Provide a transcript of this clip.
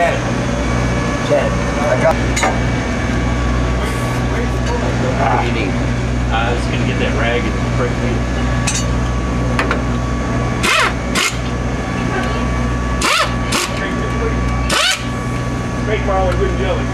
Jen. Jen. I got ah. Eating. I was gonna get that rag and break me. Great Marlin, good jelly.